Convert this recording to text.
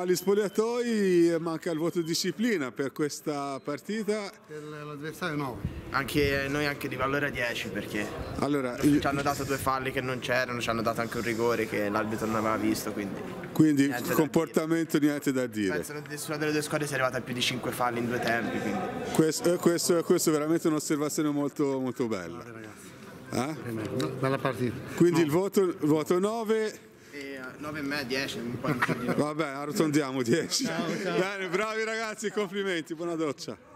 Agli spogliatoi, manca il voto disciplina per questa partita. Per l'avversario 9. Anche noi anche di valore 10 perché Allora, ci hanno dato due falli che non c'erano, ci hanno dato anche un rigore che l'arbitro non aveva visto, quindi quindi Niente da comportamento niente da dire. penso che nessuna delle due squadre sia arrivata a più di 5 falli in due tempi, quindi Questo, eh, questo- questo è veramente un'osservazione molto, molto bella. Eh? Bella partita. Quindi il voto, il voto 9, e, 9 e me 10, un po' di vabbè, arrotondiamo 10. Bene, bravi ragazzi, complimenti, buona doccia.